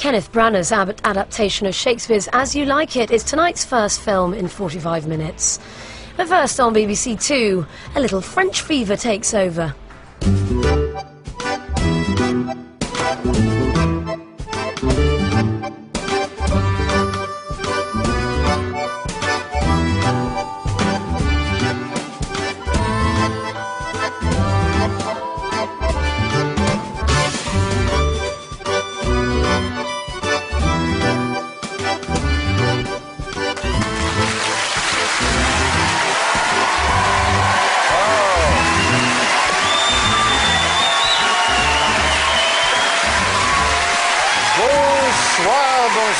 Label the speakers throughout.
Speaker 1: Kenneth Branagh's adaptation of Shakespeare's As You Like It is tonight's first film in 45 minutes. But first on BBC Two, a little French fever takes over.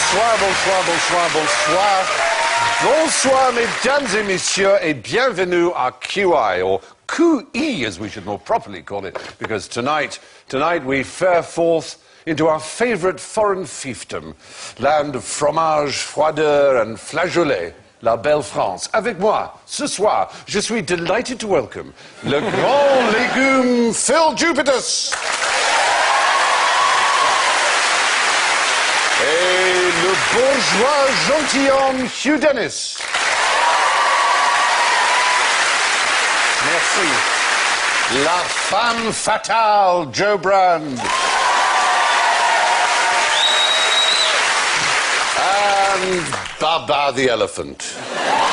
Speaker 2: Bonsoir, bonsoir, bonsoir, bonsoir, bonsoir. Mesdames et messieurs, et bienvenue à QI, or QE as we should more properly call it, because tonight, tonight we fare forth into our favourite foreign fiefdom, land of fromage, froideur and flageolet. La belle France. Avec moi, ce soir, je suis delighted to welcome le grand légume Phill Jupitus. Et le bourgeois gentilhomme Hugh Dennis. Merci. La femme fatale Jo Brand. And Babar the elephant.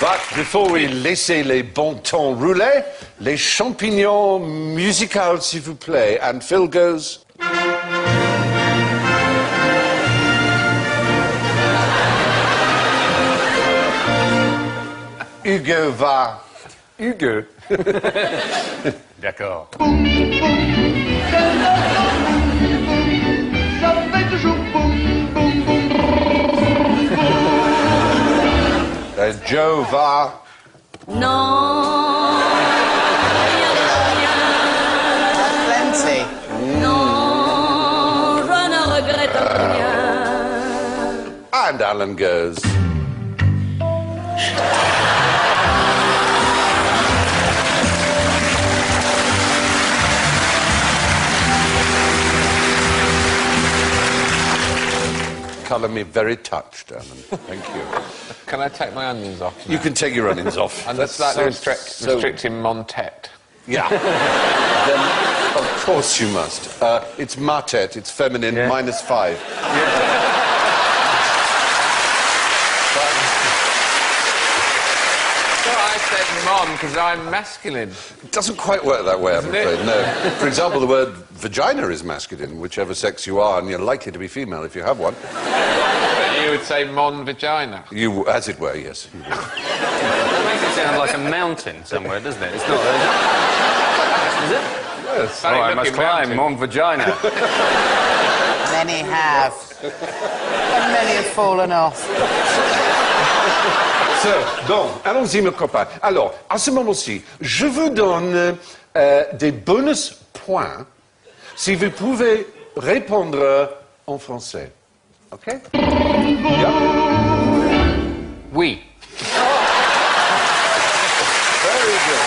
Speaker 2: But before we laisser les bons temps rouler, les champignons musicales, s'il vous plaît. And Phil goes. Hugo va. Hugo. D'accord. Uh, Jo va.
Speaker 1: Non,
Speaker 3: Plenty.
Speaker 1: non, je ne regrette rien.
Speaker 2: And Alan goes. Colour me very touched, Alan. Thank you.
Speaker 4: Can I take my onions off?
Speaker 2: You can take your onions off.
Speaker 4: And
Speaker 2: That
Speaker 4: that's slightly
Speaker 2: sounds
Speaker 4: restrict,
Speaker 2: so-
Speaker 4: restricting Montet.
Speaker 2: Yeah. then, of course you must. Uh, it's Martet, it's feminine, minus five.
Speaker 4: So I because I'm masculine.
Speaker 2: It doesn't quite work that way, I'm
Speaker 4: Doesn't it?
Speaker 2: No. For example, the word vagina is masculine, whichever sex you are, and you're likely to be female if you have one.
Speaker 4: But you would say Mon vagina.
Speaker 2: You, as it were, yes. you do.
Speaker 5: It makes it sound like a mountain somewhere, doesn't it? It's not. Is it?
Speaker 2: Yes.
Speaker 5: Oh, I must climb. Mon Vagina.
Speaker 3: Many have. and many have fallen off.
Speaker 2: Donc, allons-y, mes copains. Alors, à ce moment-ci, je vous donne euh, des bonus points si vous pouvez répondre en français. OK? Yeah.
Speaker 4: Oui.
Speaker 2: Very good.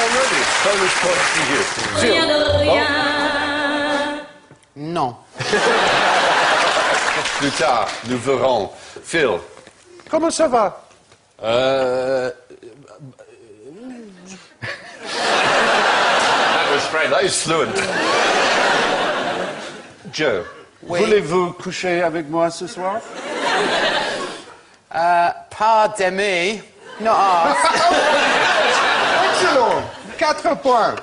Speaker 2: Already, bonus points to you.
Speaker 1: Rien
Speaker 2: Phil,
Speaker 1: de rien.
Speaker 3: Non.
Speaker 2: plus tard, nous verrons. Phil, comment ça va?
Speaker 4: That was French.
Speaker 2: That is fluent. Joe, voulez-vous coucher avec moi ce soir?
Speaker 3: Pardon me. Not asked.
Speaker 2: Excellent. Quatre points.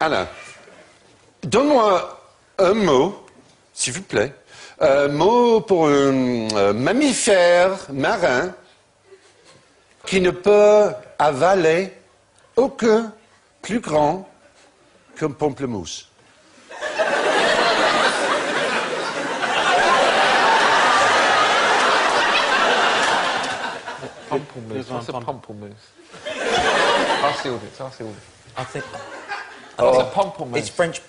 Speaker 2: Anna, donne-moi un mot, s'il vous plaît. Un mot pour un euh, mammifère marin qui ne peut avaler aucun plus grand qu'un pamplemousse.
Speaker 4: Pamplemousse. What's a pamplemousse? Ask the audience, ask the audience.
Speaker 6: I think
Speaker 4: What's a pamplemousse?
Speaker 6: it's French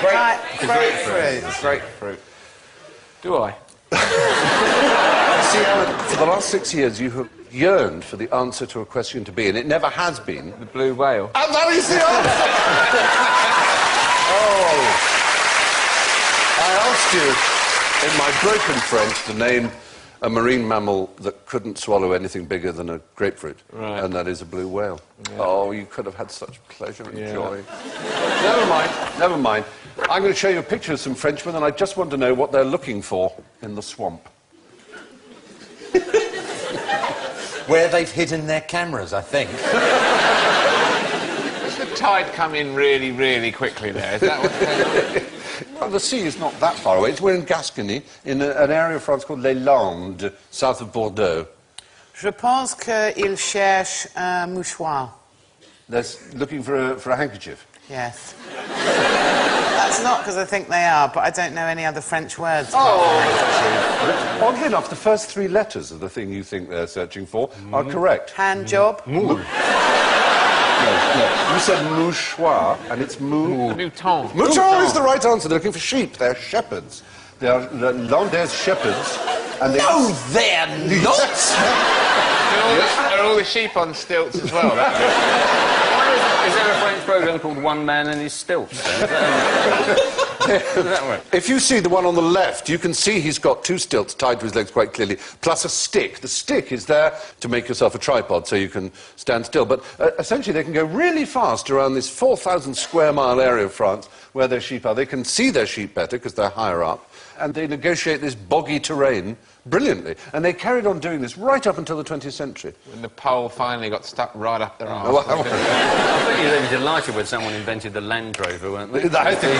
Speaker 6: porn.
Speaker 3: Right, grapefruit.
Speaker 4: Grapefruit. Do I?
Speaker 2: see, Alan, for the last six years, you have yearned for the answer to a question to be, and it never has been.
Speaker 4: The blue whale.
Speaker 2: And that is the answer! oh. oh. I asked you, in my broken French, to name a marine mammal that couldn't swallow anything bigger than a grapefruit,
Speaker 4: Right.
Speaker 2: and that is a blue whale. Oh, you could have had such pleasure and
Speaker 4: Yeah.
Speaker 2: joy. never mind, never mind. I'm going to show you a picture of some Frenchmen, and I just want to know what they're looking for in the swamp.
Speaker 6: Where they've hidden their cameras, I think.
Speaker 4: Does the tide come in really, really quickly there? Is that what's going on?
Speaker 2: Well, the sea is not that far away. It's, we're in Gascony, in a, an area of France called Les Landes, south of Bordeaux.
Speaker 3: Je pense qu'il cherche un mouchoir.
Speaker 2: They're looking for a, for a handkerchief.
Speaker 3: Yes. That's not because I think they are, but I don't know any other French words.
Speaker 2: Oh. Oddly enough, the first three letters of the thing you think they're searching for are mm-hmm. correct.
Speaker 3: Hand job.
Speaker 2: No. You said mouchoir, and it's mou.
Speaker 4: Mouton.
Speaker 2: Mouton is the right answer. They're looking for sheep. They're shepherds. They are the Landes shepherds. And they
Speaker 6: No, they're not!
Speaker 4: Are all, the, are all the sheep on stilts as well? That
Speaker 5: Is there a French program called One Man and His Stilts?
Speaker 2: If you see the one on the left, you can see he's got two stilts tied to his legs quite clearly, plus a stick. The stick is there to make yourself a tripod so you can stand still. But uh, essentially, they can go really fast around this 4,000 square mile area of France where their sheep are. They can see their sheep better because they're higher up, and they negotiate this boggy terrain brilliantly. And they carried on doing this right up until the 20th century.
Speaker 4: when the pole finally got stuck right up their arse.
Speaker 2: Well, oh.
Speaker 5: I think you'd be delighted when someone invented the Land Rover, weren't they?
Speaker 2: I think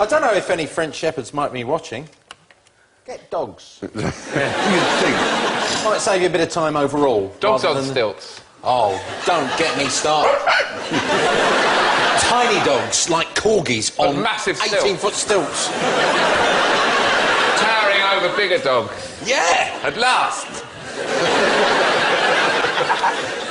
Speaker 6: I don't know if any French shepherds might be watching. Get dogs.
Speaker 2: you'd think.
Speaker 6: Might save you a bit of time overall.
Speaker 4: Dogs
Speaker 6: rather
Speaker 4: on
Speaker 6: than-
Speaker 4: stilts.
Speaker 6: Oh, don't get me started. Tiny dogs like corgis
Speaker 4: But
Speaker 6: on
Speaker 4: massive stilts.
Speaker 6: 18 foot stilts.
Speaker 4: Towering over bigger dogs.
Speaker 6: Yeah!
Speaker 4: At last.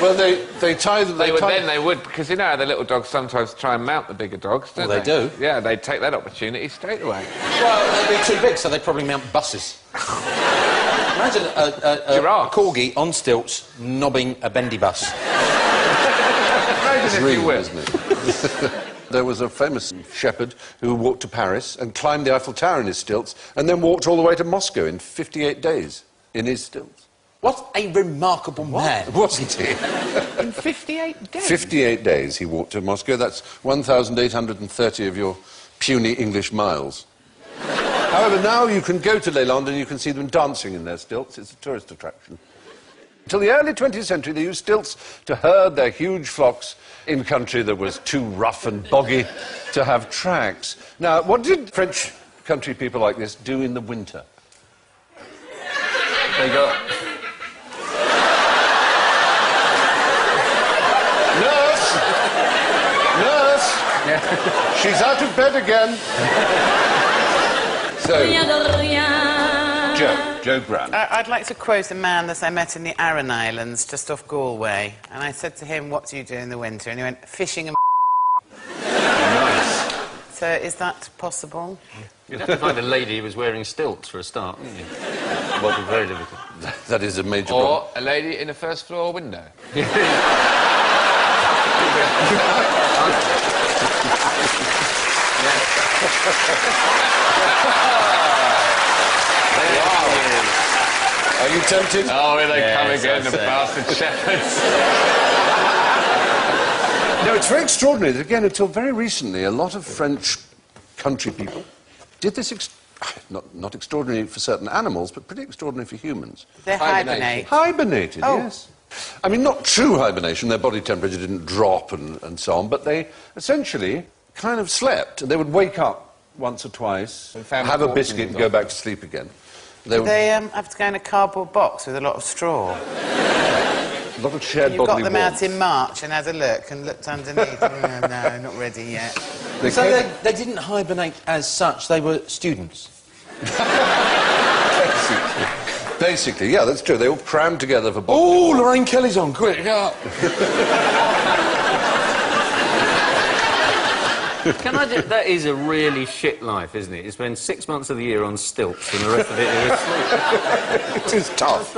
Speaker 2: Well, they, they tie them.
Speaker 4: They would
Speaker 2: tie-
Speaker 4: then, they would, because you know how the little dogs sometimes try and mount the bigger dogs, don't they?
Speaker 6: Well, they do.
Speaker 4: Yeah, they'd take that opportunity straight away.
Speaker 6: Well, they'd be too big, so they'd probably mount buses. Imagine a, a, a, a corgi on stilts knobbing a bendy bus.
Speaker 4: Imagine if
Speaker 2: Dream,
Speaker 4: you will.
Speaker 2: There was a famous shepherd who walked to Paris and climbed the Eiffel Tower in his stilts and then walked all the way to Moscow in 58 days in his stilts.
Speaker 6: What a remarkable man.
Speaker 2: Wasn't he?
Speaker 4: In 58 days.
Speaker 2: 58 days he walked to Moscow. That's 1,830 of your puny English miles. However, now you can go to Leyland and you can see them dancing in their stilts. It's a tourist attraction. Until the early 20th century, they used stilts to herd their huge flocks in country that was too rough and boggy to have tracks. Now, what did French country people like this do in the winter? They got. Nurse! Nurse! She's out of bed again. So, Jo, Jo Brand.
Speaker 3: I- I'd like to quote a man that I met in the Aran Islands, just off Galway. And I said to him, What do you do in the winter? And he went, Fishing and.
Speaker 2: Nice.
Speaker 3: So is that possible?
Speaker 5: You'd have to find a lady who was wearing stilts for a start, wouldn't you? Would be very difficult.
Speaker 2: That is a major problem.
Speaker 4: Or a lady in a first floor window.
Speaker 2: Are you tempted?
Speaker 4: Oh, here they
Speaker 5: Yes,
Speaker 4: come again, the
Speaker 5: say.
Speaker 4: bastard shepherds.
Speaker 2: No, it's very extraordinary that, again, until very recently, a lot of French country people did this. Ex- not, not extraordinary for certain animals, but pretty extraordinary for humans.
Speaker 3: They
Speaker 4: Hibernate.
Speaker 3: hibernate.
Speaker 2: Hibernated,
Speaker 3: Oh.
Speaker 2: yes. I mean, not true hibernation, their body temperature didn't drop and, and so on, but they essentially kind of slept. They would wake up once or twice,
Speaker 4: And
Speaker 2: have a biscuit, and go back to sleep again. They
Speaker 3: They um, have to go in a cardboard box with a lot of straw.
Speaker 2: a lot of shared
Speaker 3: You got them
Speaker 2: warmth.
Speaker 3: out in March and had a look and looked underneath. oh, no, not ready yet.
Speaker 2: They
Speaker 6: So
Speaker 2: came-
Speaker 6: they, they didn't hibernate as such, they were students.
Speaker 2: Basically. Basically, yeah, that's true. They all crammed together for bodily
Speaker 6: Oh, Lorraine Kelly's on, quick, up.
Speaker 5: Can I just, that is a really shit life, isn't it? You spend six months of the year on stilts and the rest of it you're asleep.
Speaker 2: It is tough.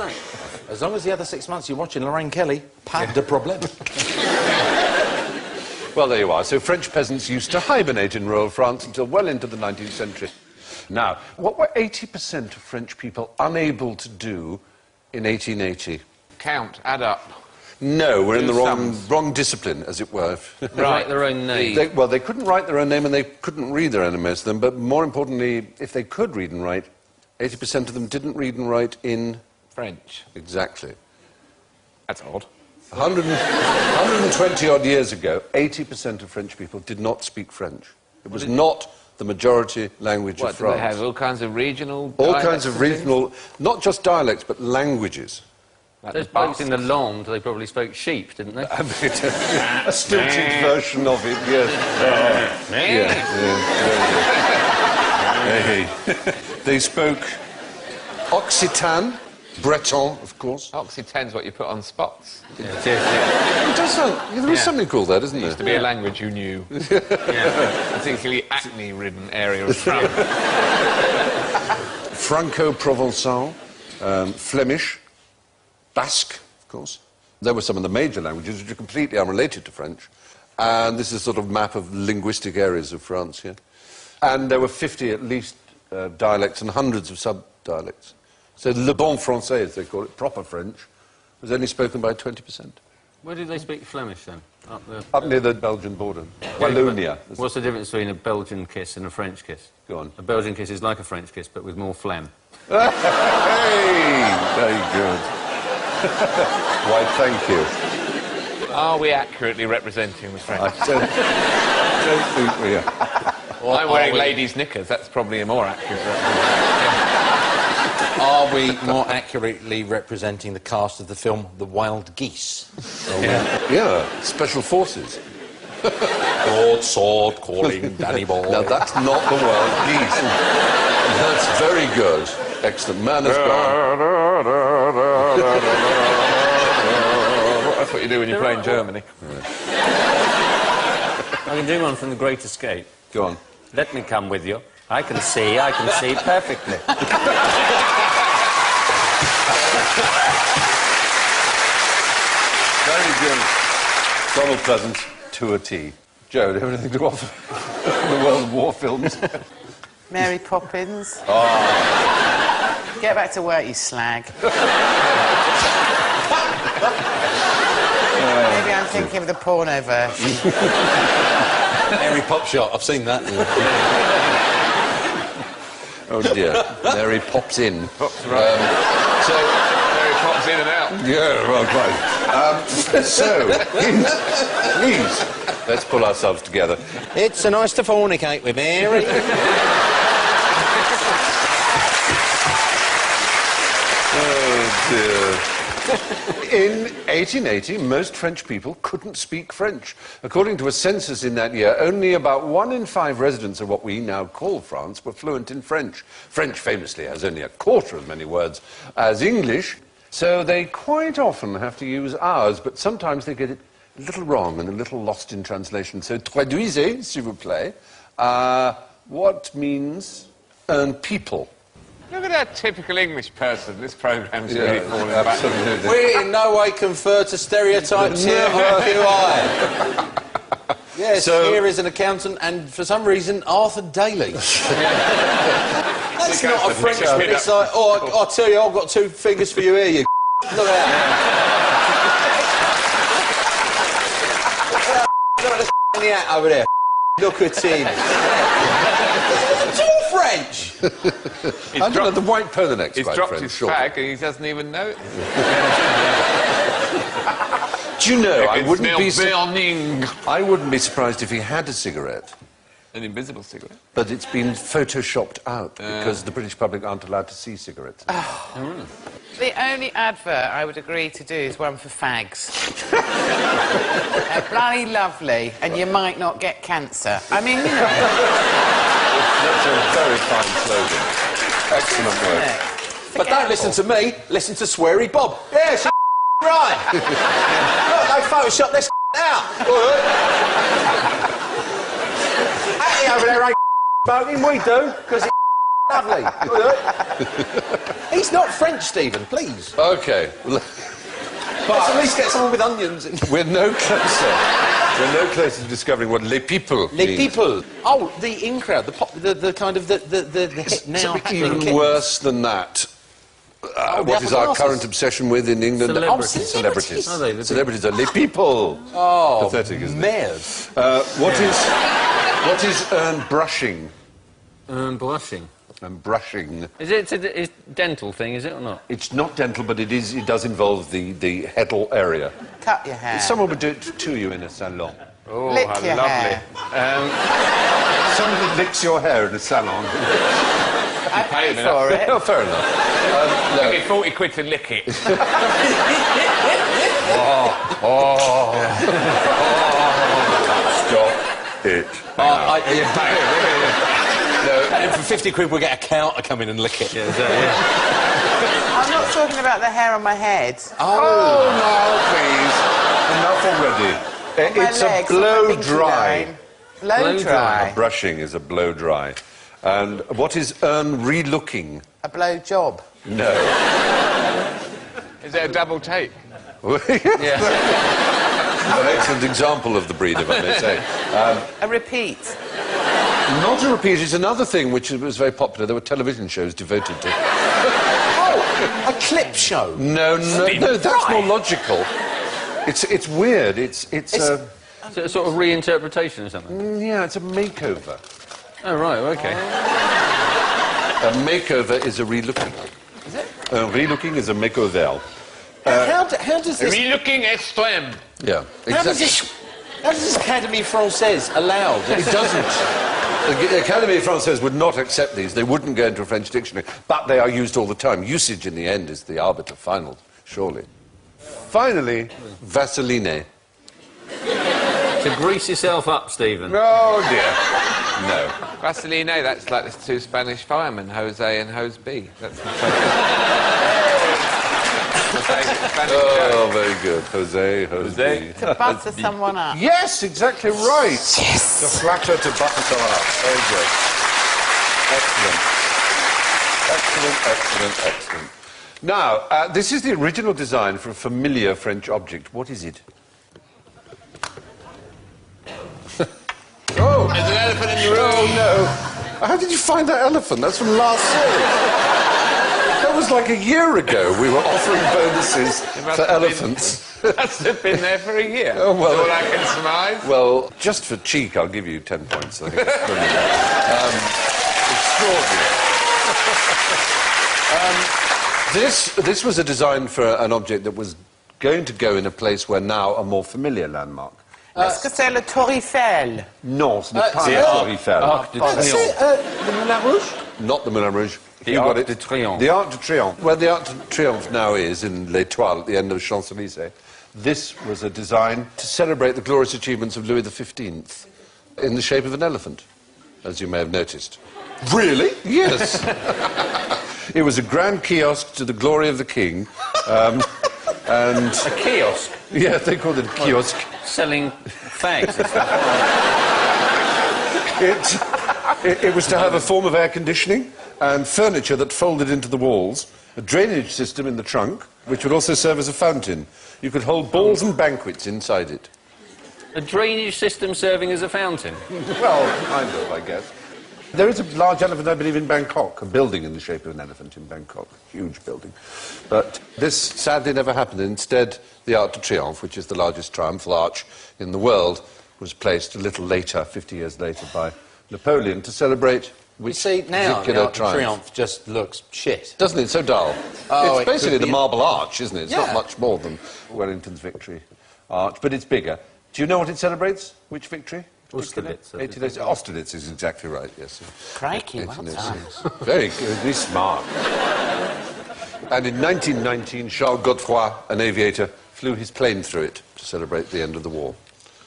Speaker 6: As long as the other six months you're watching Lorraine Kelly, pas de problème.
Speaker 2: Well, there you are. So French peasants used to hibernate in rural France until well into the 19th century. Now, what were 80% of French people unable to do in 1880?
Speaker 4: Count, add up.
Speaker 2: No, we're in the wrong,
Speaker 4: sums.
Speaker 2: wrong discipline, as it were.
Speaker 5: Write their own name.
Speaker 2: They, well, they couldn't write their own name and they couldn't read their own name, most of them. But more importantly, if they could read and write, 80% of them didn't read and write in
Speaker 4: French.
Speaker 2: exactly.
Speaker 4: That's odd.
Speaker 2: 100, 120 odd years ago, 80% of French people did not speak French. It was not the majority language
Speaker 4: What,
Speaker 2: of
Speaker 4: do they have all kinds of regional
Speaker 2: All kinds of
Speaker 4: things?
Speaker 2: regional, not just dialects, but languages.
Speaker 4: Like
Speaker 5: Those
Speaker 4: the
Speaker 5: blokes in the
Speaker 4: Basques.
Speaker 5: Landes, they probably spoke sheep, didn't they?
Speaker 2: A bit, a stilted version of it, yes. Yeah, yeah, yeah. Hey. They spoke Occitan, Breton, of course.
Speaker 4: Occitan's what you put on spots.
Speaker 5: Yeah, it is, yeah.
Speaker 2: It does sound, yeah, there is
Speaker 4: Yeah.
Speaker 2: something called that, isn't
Speaker 4: It used to
Speaker 2: there?
Speaker 4: be a language you knew. Particularly acne-ridden area of France.
Speaker 2: Franco-Provençal, um, Flemish, Basque, of course. There were some of the major languages which are completely unrelated to French. And this is a sort of map of linguistic areas of France here. And there were 50 at least uh, dialects and hundreds of sub-dialects. So le bon français, as they call it, proper French, was only spoken by 20%.
Speaker 5: Where did they speak Flemish then? Up there.
Speaker 2: Up near the Belgian border. Wallonia.
Speaker 5: What's the difference between a Belgian kiss and a French kiss?
Speaker 2: Go on.
Speaker 5: A Belgian kiss is like a French kiss, but with more phlegm.
Speaker 2: Hey! Very good. Why, thank you.
Speaker 4: Are we accurately representing the French?
Speaker 2: I don't, don't think we are.
Speaker 4: I'm wearing ladies' knickers. That's probably a more accurate representation.
Speaker 6: Are we more accurately representing the cast of the film The Wild Geese?
Speaker 2: Yeah, Yeah. special forces.
Speaker 6: Broadsword calling Danny Boy.
Speaker 2: Now, that's not the wild geese. That's very good. Excellent. Man has gone.
Speaker 4: That's what you do when you're playing Germany.
Speaker 5: I can do one from The Great Escape.
Speaker 2: Go on.
Speaker 5: Let me come with you. I can see, I can see perfectly.
Speaker 2: Very good. Donald Pleasence to a T. Jo, do you have anything to offer the World War films?
Speaker 3: Mary Poppins.
Speaker 2: Oh.
Speaker 3: Get back to work, you slag. Maybe I'm thinking of the porno version.
Speaker 6: Mary Popshot, I've seen that.
Speaker 2: Oh dear. Mary pops in.
Speaker 4: Pops right.
Speaker 2: So,
Speaker 4: Mary pops in and out.
Speaker 2: yeah, well, right. Um, so, please, let's pull ourselves together.
Speaker 6: it's so nice to fornicate with Mary.
Speaker 2: Oh dear. In 1880, most French people couldn't speak French. According to a census in that year, only about one in five residents of what we now call France were fluent in French. French famously has only a quarter as many words as English, so they quite often have to use ours, but sometimes they get it a little wrong and a little lost in translation. So, traduisez, s'il vous plaît. Uh, what means un people?
Speaker 4: Look at that typical English person. This programme's
Speaker 2: Yeah,
Speaker 4: really falling back.
Speaker 6: we in no way confer to stereotypes here on QI. Yes,
Speaker 2: So-
Speaker 6: here is an accountant and, for some reason, Arthur Daley. That's not a French
Speaker 4: Yeah.
Speaker 6: bit. It's like, oh, I, I'll tell you, I've got two fingers for you here, you Look at that. Look at the in the hat over there. Look at him. it's all French.
Speaker 4: He's
Speaker 2: I don't know,
Speaker 4: dropped,
Speaker 2: the white polo neck's
Speaker 4: he's
Speaker 2: quite
Speaker 4: dropped
Speaker 2: French,
Speaker 4: his
Speaker 2: sure.
Speaker 4: fag and he doesn't even know it.
Speaker 2: Do you know, I wouldn't, be
Speaker 4: burning.
Speaker 2: I wouldn't be surprised if he had a cigarette,
Speaker 4: An invisible cigarette.
Speaker 2: but it's been photoshopped out because the British public aren't allowed to see cigarettes. Oh.
Speaker 3: Oh, the only advert I would agree to do is one for fags. They're bloody lovely, and you might not get cancer. I mean, you know,
Speaker 2: That's a very fine slogan. Excellent work.
Speaker 3: isn't?
Speaker 6: But don't listen to me, listen to Sweary Bob. Yes, right. Look, they photoshopped this out. money over there ain't smoking. We do, because it's lovely. He's not French, Stephen, please.
Speaker 2: Okay.
Speaker 6: Let's at least get someone with onions in.
Speaker 2: We're no closer. We're no closer to discovering what les people
Speaker 6: Les
Speaker 2: means.
Speaker 6: people. Oh, the in crowd, the pop, the, the kind of the the, the, the hit now
Speaker 2: Something
Speaker 6: happening
Speaker 2: even worse than that. Uh,
Speaker 6: Oh,
Speaker 2: what is our
Speaker 6: apples.
Speaker 2: current obsession with in England?
Speaker 5: Celebrities.
Speaker 2: Oh, celebrities.
Speaker 5: Are they the-
Speaker 2: Celebrities are les people.
Speaker 6: Oh,
Speaker 2: Pathetic, isn't it?
Speaker 6: merde.
Speaker 2: Uh, what is what is um, brushing?
Speaker 5: Um, blushing.
Speaker 2: And brushing.
Speaker 5: Is it a, is dental thing, is it or not?
Speaker 2: It's not dental, but it is. It does involve the the headal area.
Speaker 3: Cut your hair.
Speaker 2: Someone would do it to you in a salon.
Speaker 4: Oh,
Speaker 3: Lick
Speaker 4: how
Speaker 3: your
Speaker 4: lovely.
Speaker 3: hair.
Speaker 2: Someone licks your hair in a salon.
Speaker 3: I pay for it.
Speaker 2: oh, fair enough. Um, no.
Speaker 4: Give me 40 quid to lick it.
Speaker 2: Oh, oh, Stop it.
Speaker 6: Uh, I, yeah, no. And for 50 quid, we'll get a cow to come in and lick it.
Speaker 5: Yeah, is that, yeah.
Speaker 3: I'm not talking about the hair on my head.
Speaker 2: Oh, no, please. Enough already. Uh,
Speaker 3: My
Speaker 2: it's
Speaker 3: legs,
Speaker 2: a blow dry.
Speaker 3: Blow,
Speaker 5: Blow
Speaker 3: dry.
Speaker 5: dry.
Speaker 2: Brushing is a blow dry. And what is earn relooking?
Speaker 3: A blow job.
Speaker 2: No.
Speaker 4: Is it a double take?
Speaker 2: An excellent example of the breed, if I may say. Um,
Speaker 3: A repeat.
Speaker 2: not a repeat, it's another thing which was very popular. There were television shows devoted to.
Speaker 6: Oh, a clip show.
Speaker 2: No, no, no, that's more logical. It's, it's weird. It's, it's,
Speaker 6: It's-
Speaker 2: uh,
Speaker 5: Is a sort of reinterpretation or something?
Speaker 2: yeah, it's a makeover.
Speaker 5: Oh, right, okay.
Speaker 2: A makeover is a relooking. Is it? A relooking is a makeover.
Speaker 6: how, do, how does this...
Speaker 4: Relooking extreme.
Speaker 2: Yeah,
Speaker 6: How does this... How does this Académie Française allow
Speaker 2: It
Speaker 6: this?
Speaker 2: doesn't. The Académie Française would not accept these. They wouldn't go into a French dictionary. But they are used all the time. Usage in the end is the arbiter final, surely. Finally, Vaseline.
Speaker 5: To grease yourself up, Stephen.
Speaker 2: Oh, dear. No.
Speaker 4: Vaseline, that's like the two Spanish firemen, Jose and Jose B. That's my favourite. my favourite Spanish joke.
Speaker 2: Oh, very good. Jose, Jose.
Speaker 3: To butter someone up.
Speaker 2: Yes, exactly right. Yes. To flatter, to butter someone up. Very good. Excellent. Excellent, excellent, excellent. Now, uh, this is the original design for a familiar French object. What is it? oh!
Speaker 4: There's an elephant in the room.
Speaker 2: Oh, no. How did you find that elephant? That's from last series. That was like a year ago. We were offering bonuses for
Speaker 4: have been-
Speaker 2: elephants.
Speaker 4: Must have been there for a year.
Speaker 2: Oh, well-
Speaker 4: all I can surmise.
Speaker 2: Well, just for cheek, I'll give you 10 points. I think it's brilliant. um, extraordinary. um, this, this was a design for an object that was going to go in a place where now a more familiar landmark.
Speaker 3: Est-ce que c'est le Tour Eiffel?
Speaker 2: Non, ce n'est
Speaker 6: Uh,
Speaker 2: pas
Speaker 6: c'est-
Speaker 2: la Tour Eiffel.
Speaker 5: Arc de Triomphe.
Speaker 6: it, uh, the Rouge?
Speaker 2: Not the Moulin Rouge.
Speaker 5: The
Speaker 2: You
Speaker 5: Arc
Speaker 2: got it.
Speaker 5: de Triomphe.
Speaker 2: The Arc de Triomphe. Where the Arc de Triomphe now is, in l'Étoile, at the end of Champs-Élysées, this was a design to celebrate the glorious achievements of Louis XV in the shape of an elephant, as you may have noticed.
Speaker 6: Really?
Speaker 2: Yes. it was a grand kiosk to the glory of the king. Um, and,
Speaker 5: A kiosk
Speaker 2: yeah, they called it a kiosk.
Speaker 5: selling fags.
Speaker 2: It, it, it was to have a form of air conditioning and furniture that folded into the walls, a drainage system in the trunk, which would also serve as a fountain. You could hold balls and banquets inside it.
Speaker 5: a drainage system serving as a fountain.
Speaker 2: Well, kind of, I guess. There is a large elephant, I believe, in Bangkok, a building in the shape of an elephant in Bangkok, huge building. But this sadly never happened. Instead, the Arc de Triomphe, which is the largest triumphal arch in the world, was placed a little later, 50 years later, by Napoleon to celebrate
Speaker 6: You see, now the Arc de
Speaker 2: triumph.
Speaker 6: Triomphe just looks shit.
Speaker 2: Doesn't it? So dull.
Speaker 6: Oh, it
Speaker 2: it's basically
Speaker 6: could
Speaker 2: the Marble Arch, isn't it? It's
Speaker 6: Yeah.
Speaker 2: not much more than Wellington's victory arch, but it's bigger. Do you know what it celebrates? Which victory?
Speaker 5: Austerlitz, I think.
Speaker 2: 1806. Austerlitz is exactly right, yes.
Speaker 3: Crikey, well
Speaker 2: 1806. Very good, very smart. And in 1919, Charles Godefroy, an aviator, flew his plane through it to celebrate the end of the war.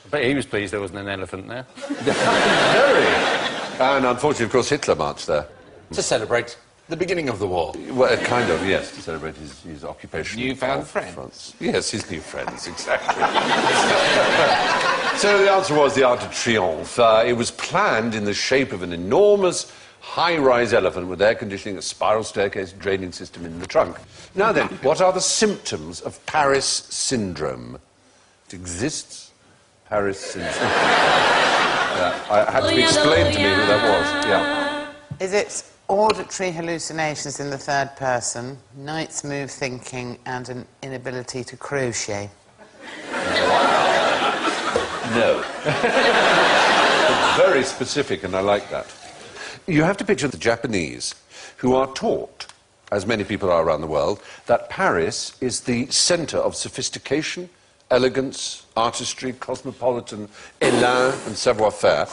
Speaker 5: But he was pleased there wasn't an elephant there.
Speaker 2: Very. And unfortunately, of course, Hitler marched there.
Speaker 6: To celebrate
Speaker 7: The beginning of the war.
Speaker 2: Well, uh, kind of, yes, to celebrate his, his occupation.
Speaker 4: Newfound
Speaker 2: of
Speaker 4: friends.
Speaker 2: France. Yes, his new friends, exactly. so the answer was the Arc de Triomphe. Uh, it was planned in the shape of an enormous high-rise elephant with air conditioning, a spiral staircase, drainage system in the trunk. Now then, what are the symptoms of Paris syndrome? It exists. Paris syndrome. Yeah, I had to be explained to me what that was. Yeah.
Speaker 3: Is it auditory hallucinations in the third person, night's move thinking, and an inability to crochet?
Speaker 2: No. Very specific, and I like that. You have to picture the Japanese who are taught, as many people are around the world, that Paris is the centre of sophistication, elegance, artistry, cosmopolitan élan, and savoir faire.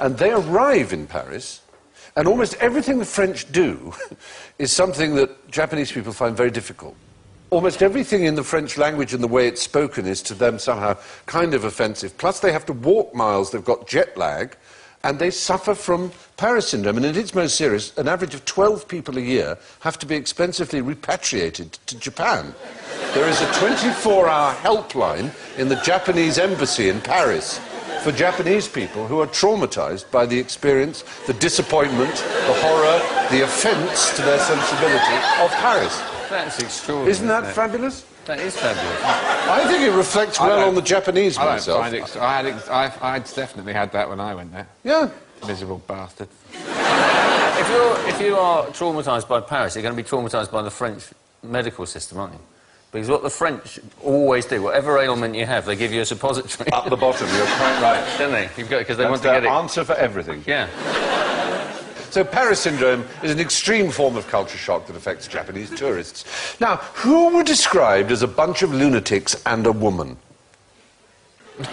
Speaker 2: And they arrive in Paris, and almost everything the French do is something that Japanese people find very difficult. Almost everything in the French language and the way it's spoken is to them somehow kind of offensive. Plus, they have to walk miles, they've got jet lag, and they suffer from Paris syndrome. And at its most serious, an average of 12 people a year have to be expensively repatriated to Japan. There is a 24 hour helpline in the Japanese embassy in Paris for Japanese people who are traumatized by the experience, the disappointment, the horror, the offense to their sensibility of Paris.
Speaker 5: That's extraordinary.
Speaker 2: Isn't that
Speaker 5: isn't
Speaker 2: fabulous?
Speaker 5: That is fabulous.
Speaker 2: I think it reflects
Speaker 4: I
Speaker 2: well on the Japanese
Speaker 4: I don't
Speaker 2: myself.
Speaker 4: find it. I had. Ex- I, I definitely had that when I went there.
Speaker 2: Yeah.
Speaker 4: Miserable bastard.
Speaker 5: If, you're, if you are traumatised by Paris, you're going to be traumatised by the French medical system, aren't you? Because what the French always do, whatever ailment you have, they give you a suppository.
Speaker 2: Up the bottom, you're quite right.
Speaker 5: Don't they? You've got because they
Speaker 2: That's
Speaker 5: want to
Speaker 2: their
Speaker 5: get it.
Speaker 2: answer for everything.
Speaker 5: Yeah.
Speaker 2: So Paris syndrome is an extreme form of culture shock that affects Japanese tourists. Now, who were described as a bunch of lunatics and a woman?
Speaker 7: No,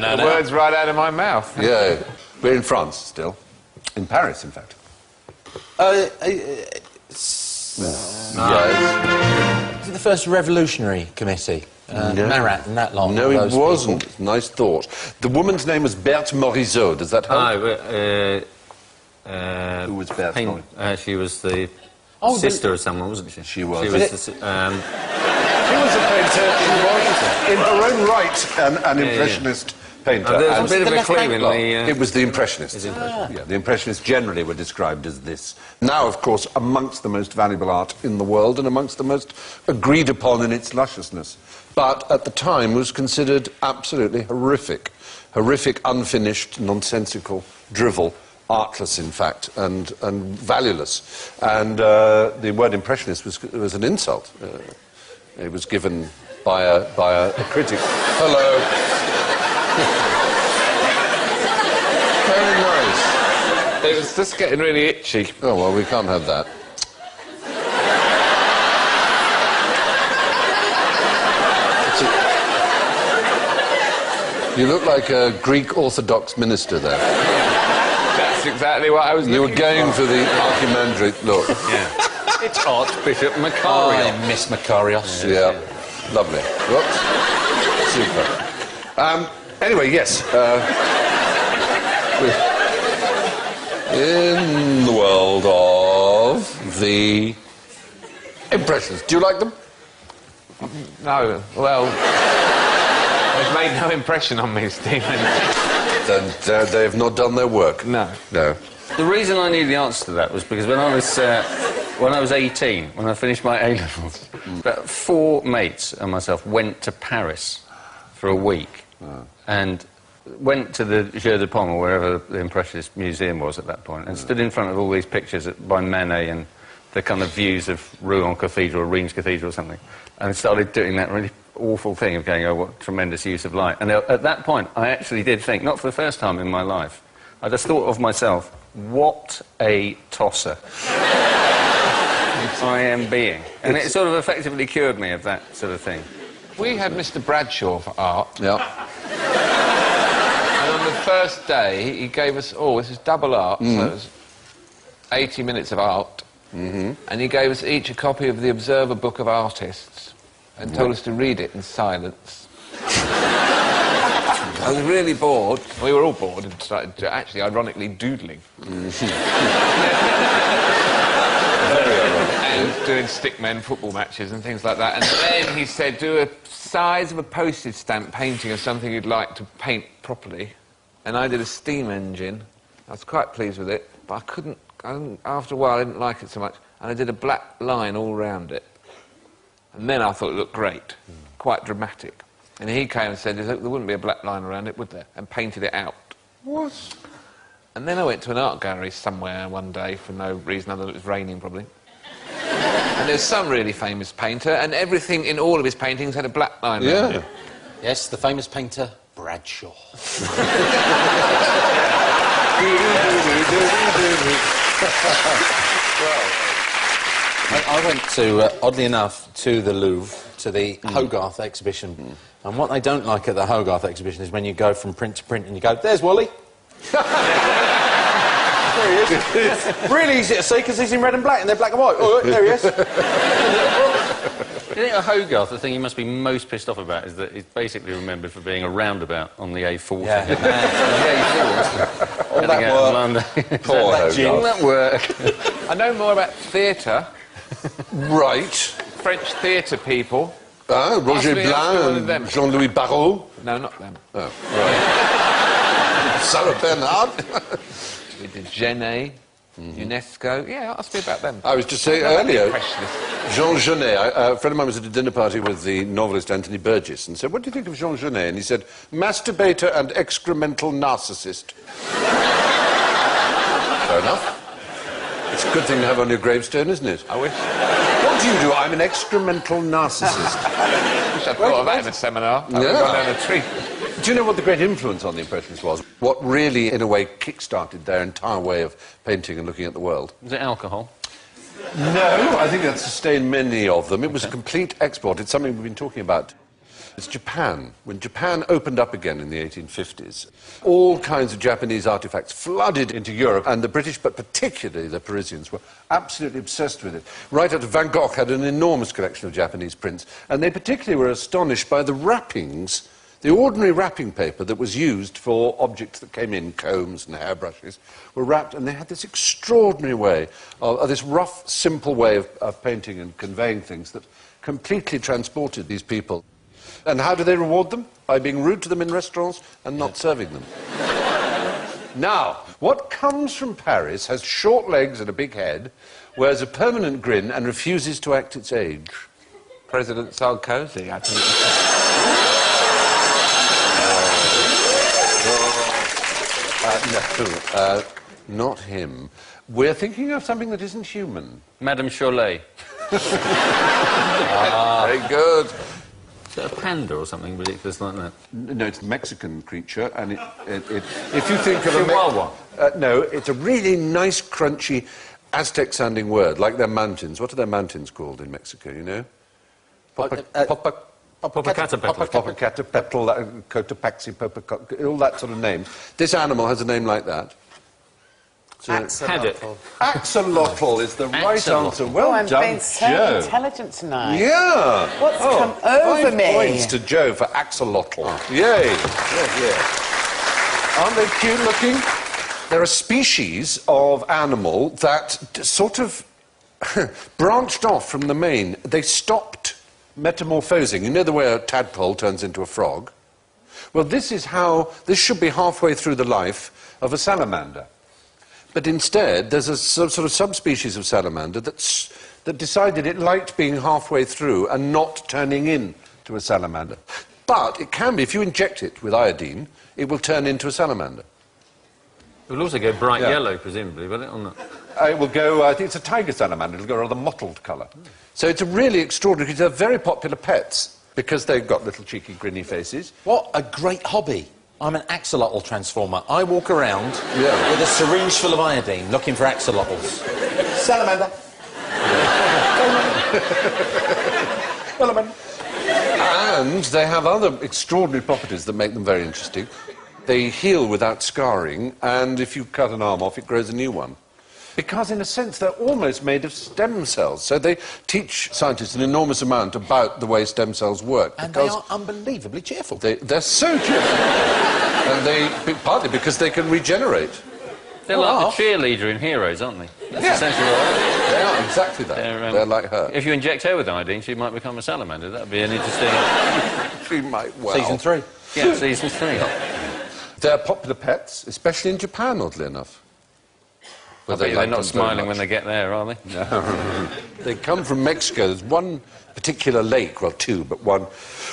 Speaker 7: no,
Speaker 4: The
Speaker 7: no.
Speaker 4: words right out of my mouth.
Speaker 2: Yeah, we're in France still. In Paris, in fact.
Speaker 6: Uh, uh,
Speaker 2: Yes.
Speaker 6: the first revolutionary committee. Uh,
Speaker 2: No.
Speaker 6: Marat and that lot.
Speaker 2: No, he
Speaker 6: those
Speaker 2: wasn't. Nice thought. The woman's name was Berthe Morisot. Does that help?
Speaker 5: Oh, uh, uh,
Speaker 2: Who was Berthe
Speaker 5: Pain-
Speaker 2: Morisot?
Speaker 5: uh, she was the
Speaker 6: Oh, the-
Speaker 5: sister of someone, wasn't she?
Speaker 2: She was.
Speaker 5: She
Speaker 2: But
Speaker 5: was
Speaker 6: it-
Speaker 5: the, um,
Speaker 2: She was a painter. She was, in her own right, an, an
Speaker 5: yeah.
Speaker 2: impressionist painter.
Speaker 5: uh, there's a bit of a
Speaker 6: left
Speaker 5: clue in the. Uh,
Speaker 2: It was the Impressionists. Yeah, the Impressionists generally were described as this. Now, of course, amongst the most valuable art in the world and amongst the most agreed upon in its lusciousness. But at the time was considered absolutely horrific. Horrific, unfinished, nonsensical drivel. Artless, in fact, and, and valueless. And uh, the word impressionist was, was an insult. Uh, it was given by a, by a, a critic. Hello. Very nice.
Speaker 4: It was just getting really itchy.
Speaker 2: Oh, well, we can't have that. You look like a Greek Orthodox minister there.
Speaker 4: That's exactly what I was.
Speaker 2: You were going
Speaker 4: for.
Speaker 2: for the archimandrite look.
Speaker 5: yeah. it's Archbishop Makarios.
Speaker 6: I miss Makarios.
Speaker 2: Yeah, lovely. Whoops. Super. Um, anyway, yes. Uh, in the world of the Impressions, do you like them?
Speaker 4: No, well, they've made no impression on me, Stephen.
Speaker 2: Then uh, they have not done their work.
Speaker 4: No.
Speaker 2: No.
Speaker 5: The reason I knew the answer to that was because when I was uh, when I was 18, when I finished my A levels, about four mates and myself went to Paris for a week and went to the Jeu de Paume or wherever the Impressionist Museum was at that point and stood in front of all these pictures by Manet and the kind of views of Rouen Cathedral or Reims Cathedral or something and started doing that really awful thing of going, oh, what tremendous use of light. And at that point, I actually did think, not for the first time in my life, I just thought of myself, what a tosser I am being. And it sort of effectively cured me of that sort of thing.
Speaker 4: We had Mr. Bradshaw for art,
Speaker 2: Yeah.
Speaker 4: and on the first day he gave us all. This is double art,
Speaker 2: Mm-hmm.
Speaker 4: so it was 80 minutes of art, mm-hmm. and he gave us each a copy of the Observer Book of Artists, and told us to read it in silence. I was really bored. We were all bored and started to- actually, ironically, doodling. and doing stickmen football matches and things like that. And then he said, do a size of a postage stamp painting of something you'd like to paint properly. And I did a steam engine. I was quite pleased with it, but I couldn't, I after a while, I didn't like it so much. And I did a black line all round it. And then I thought it looked great, quite dramatic. And he came and said, there wouldn't be a black line around it, would there? And painted it out.
Speaker 2: What?
Speaker 4: And then I went to an art gallery somewhere one day for no reason other than it was raining, probably. and there's some really famous painter, and everything in all of his paintings had a black line around
Speaker 2: Yeah.
Speaker 4: it.
Speaker 6: Yes, the famous painter Bradshaw. I, I went to, uh, oddly enough, to the Louvre, to the Hogarth exhibition. And what they don't like at the Hogarth exhibition is when you go from print to print and you go, there's Wally. there he is. really easy to see because he's in red and black and they're black and white. Oh, there he is.
Speaker 5: You think of Hogarth, the thing he must be most pissed off about is that he's basically remembered for being a roundabout on the A40.
Speaker 6: Yeah.
Speaker 5: the A4.
Speaker 6: All that
Speaker 5: Heading out of
Speaker 6: work.
Speaker 2: Poor Hogarth.
Speaker 5: All that work.
Speaker 4: I know more about theatre,
Speaker 2: Right.
Speaker 4: French theatre people.
Speaker 2: Ah, Roger
Speaker 4: Ask me- ask me one of
Speaker 2: Blanc and Jean-Louis Barrault.
Speaker 4: No, not them.
Speaker 2: Oh, right. Sarah Bernhardt.
Speaker 4: We did Genet, Ionesco. Yeah, ask me about them.
Speaker 2: I was just saying earlier, Jean Genet, I- uh, a friend of mine was at a dinner party with the novelist Anthony Burgess and said, What do you think of Jean Genet? And he said, Masturbator and excremental narcissist. Fair enough. It's a good thing to have on your gravestone, isn't it?
Speaker 4: I wish.
Speaker 2: What do you do? I'm an excremental narcissist.
Speaker 4: wish I'd thought of that in a seminar. I would have gone down a tree.
Speaker 2: do you know what the great influence on the Impressionists was? What really, in a way, kick-started their entire way of painting and looking at the world?
Speaker 5: Was it alcohol?
Speaker 2: No, I think that sustained many of them. It was a complete export. It's something we've been talking about. It's Japan. When Japan opened up again in the 1850s, all kinds of Japanese artifacts flooded into Europe, and the British, but particularly the Parisians, were absolutely obsessed with it. Right out of Van Gogh had an enormous collection of Japanese prints, and they particularly were astonished by the wrappings the ordinary wrapping paper that was used for objects that came in, combs and hairbrushes, were wrapped, and they had this extraordinary way, of, of this rough, simple way of, of painting and conveying things that completely transported these people. And how do they reward them? By being rude to them in restaurants and not serving them. now, what comes from Paris has short legs and a big head, wears a permanent grin, and refuses to act its age.
Speaker 4: President Sarkozy, I think.
Speaker 2: Uh, no, uh, not him. We're thinking of something that isn't human.
Speaker 5: Madame Cholet.
Speaker 2: Very good.
Speaker 5: A panda or something ridiculous like that?
Speaker 2: No, it's a Mexican creature, and it, it, it, if you think of a...
Speaker 5: Chihuahua.
Speaker 2: Uh, no, it's a really nice, crunchy, Aztec-sounding word, like their mountains. What are their mountains called in Mexico, you know? Popa,
Speaker 6: Uh, uh,
Speaker 2: Popa,
Speaker 5: Popocatépetl.
Speaker 2: Popocatépetl, uh, Cotopaxi, Popac- all that sort of name. This animal has a name like that. So-
Speaker 5: Haddock.
Speaker 2: Axolotl is the right
Speaker 5: Axolotl.
Speaker 2: answer. Well
Speaker 3: oh, I'm
Speaker 2: done,
Speaker 3: being so
Speaker 2: Jo.
Speaker 3: intelligent tonight.
Speaker 2: Yeah.
Speaker 3: What's
Speaker 2: oh,
Speaker 3: come over
Speaker 2: five
Speaker 3: me?
Speaker 2: points to Jo for axolotl. Yay. Yeah, yeah. Aren't they cute looking? They're a species of animal that d- sort of branched off from the main. They stopped metamorphosing. You know the way a tadpole turns into a frog? Well, this is how, this should be halfway through the life of a salamander. But instead, there's a sort of subspecies of salamander that's, that decided it liked being halfway through and not turning into a salamander. But it can be, if you inject it with iodine, it will turn into a salamander.
Speaker 5: It will also go bright
Speaker 2: Yeah.
Speaker 5: yellow, presumably, will it? Or not?
Speaker 2: Uh, it will go, I think it's a tiger salamander, it'll go a rather mottled colour. So it's a really extraordinary, they're very popular pets because they've got little cheeky, grinny faces.
Speaker 6: What a great hobby. I'm an axolotl transformer. I walk around
Speaker 2: Yeah.
Speaker 6: with a syringe full of iodine looking for axolotls. Salamander. Salamander.
Speaker 2: And they have other extraordinary properties that make them very interesting. They heal without scarring, and if you cut an arm off, it grows a new one. Because, in a sense, they're almost made of stem cells. So they teach scientists an enormous amount about the way stem cells work.
Speaker 6: And they are unbelievably cheerful.
Speaker 2: they, they're so cheerful. and they, partly because they can regenerate.
Speaker 5: They're
Speaker 6: Well,
Speaker 5: like the cheerleader in Heroes, aren't they? That's
Speaker 2: Yeah.
Speaker 5: essentially what they are.
Speaker 2: They are exactly that.
Speaker 5: They're,
Speaker 2: They're,
Speaker 5: um,
Speaker 2: like her.
Speaker 5: If you inject her with iodine, she might become a salamander. That'd be an interesting...
Speaker 2: She might well.
Speaker 6: Season three.
Speaker 5: yeah, season three.
Speaker 2: They're popular pets, especially in Japan, oddly enough.
Speaker 5: I
Speaker 2: Where
Speaker 5: bet you
Speaker 2: like
Speaker 5: they're not
Speaker 2: them very
Speaker 5: smiling when they get there, are they? No.
Speaker 2: they come from Mexico. There's one particular lake, well, two, but one,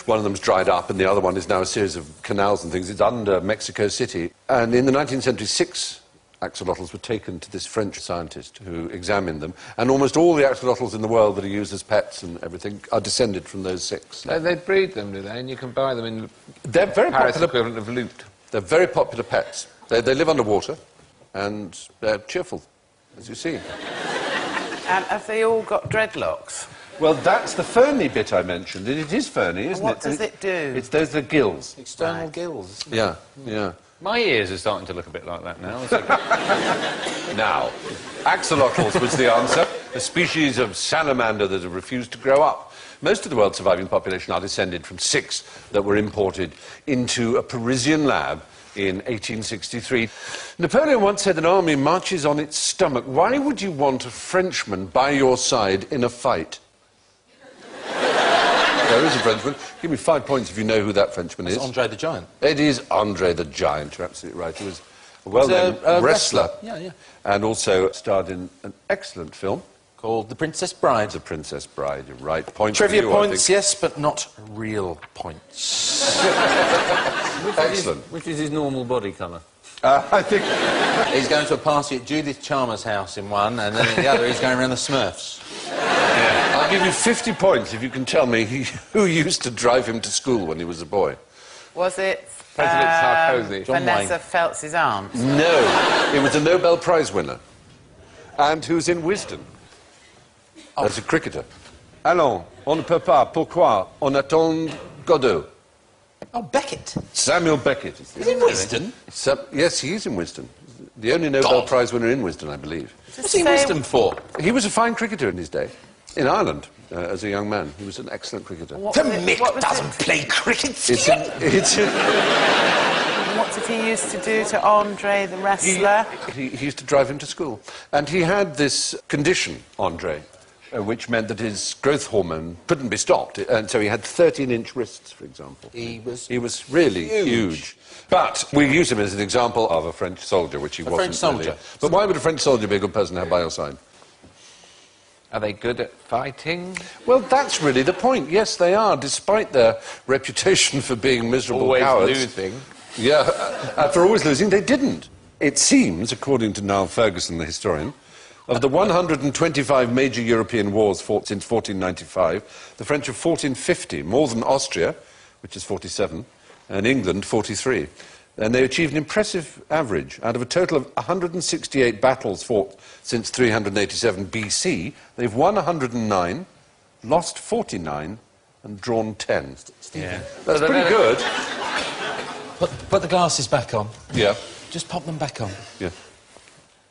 Speaker 2: one of them's dried up, and the other one is now a series of canals and things. It's under Mexico City. And in the 19th century, six axolotls were taken to this French scientist who examined them. And almost all the axolotls in the world that are used as pets and everything are descended from those six.
Speaker 4: They, they breed them, do they? And you can buy them in
Speaker 2: They're very
Speaker 4: Paris
Speaker 2: popular.
Speaker 4: equivalent of loot.
Speaker 2: They're very popular pets. They, they live underwater, and they're cheerful, as you see.
Speaker 3: And have they all got dreadlocks?
Speaker 2: Well, that's the ferny bit I mentioned. And it is ferny, isn't
Speaker 3: what
Speaker 2: it?
Speaker 3: What does it do?
Speaker 2: It's those are gills.
Speaker 6: External gills.
Speaker 2: Yeah, yeah.
Speaker 5: My ears are starting to look a bit like that now. It's like-
Speaker 2: Now, axolotls was the answer. A species of salamander that have refused to grow up. Most of the world's surviving population are descended from six that were imported into a Parisian lab in 1863. Napoleon once said an army marches on its stomach. Why would you want a Frenchman by your side in a fight? there is a Frenchman. Give me five points if you know who that Frenchman
Speaker 6: It's
Speaker 2: is.
Speaker 6: Andre the Giant.
Speaker 2: It is Andre the Giant, you're absolutely right. He was a well-known
Speaker 6: a
Speaker 2: wrestler.
Speaker 6: wrestler. Yeah, yeah.
Speaker 2: And also starred in an excellent film,
Speaker 6: Called The Princess Bride.
Speaker 2: The Princess Bride. You're right. Point
Speaker 6: Trivia
Speaker 2: you,
Speaker 6: points, yes, but not real points.
Speaker 2: Excellent.
Speaker 5: Which is his normal body colour?
Speaker 2: Uh, I think...
Speaker 6: He's going to a party at Judith Chalmers' house in one, and then in the other he's going around the Smurfs.
Speaker 2: I'll give you 50 points if you can tell me he, who used to drive him to school when he was a boy.
Speaker 3: Was it
Speaker 4: President
Speaker 3: um,
Speaker 4: Sarkozy.
Speaker 6: John
Speaker 3: Vanessa
Speaker 6: Wayne.
Speaker 3: Phelps' aunt?
Speaker 2: No, it was a Nobel Prize winner. And who's in Wisden? As a cricketer. Allons, on ne peut pas. Pourquoi? On attend Godot.
Speaker 6: Oh, Beckett.
Speaker 2: Samuel Beckett. is the
Speaker 6: Is he Wisden?
Speaker 2: Sam- yes, he is in Wisden. The only Nobel
Speaker 6: God.
Speaker 2: Prize winner in Wisden, I believe.
Speaker 6: What's he
Speaker 3: Say-
Speaker 6: Wisden for?
Speaker 2: He was a fine cricketer in his day, in Ireland, uh, as a young man. He was an excellent cricketer.
Speaker 3: What
Speaker 6: The
Speaker 3: was it-
Speaker 6: Mick doesn't
Speaker 3: it-
Speaker 6: play cricket.
Speaker 2: It's in, it's in,
Speaker 3: What did he used to do to Andre the wrestler?
Speaker 2: he, he used to drive him to school. And he had this condition, Andre, which meant that his growth hormone couldn't be stopped. And so he had 13 inch wrists, for example.
Speaker 6: He was
Speaker 2: He was really
Speaker 6: Huge.
Speaker 2: huge. But we use him as an example of a French soldier, which he
Speaker 6: A
Speaker 2: wasn't.
Speaker 6: French soldier.
Speaker 2: really. But why would a French soldier be a good person to have by your side?
Speaker 4: Are they good at fighting?
Speaker 2: Well, that's really the point. Yes, they are, despite their reputation for being miserable
Speaker 4: Always
Speaker 2: cowards.
Speaker 4: losing.
Speaker 2: Yeah, uh, after always losing, they didn't. It seems, according to Niall Ferguson, the historian, of the 125 major European wars fought since 1495, the French have fought in 50, more than Austria, which is 47, and England, 43. And they achieved an impressive average. Out of a total of 168 battles fought since 387 BC, they've won 109, lost 49, and drawn 10.
Speaker 5: Yeah.
Speaker 2: That's pretty uh, good.
Speaker 6: Put, put the glasses back on.
Speaker 2: Yeah.
Speaker 6: Just pop them back on.
Speaker 2: Yeah.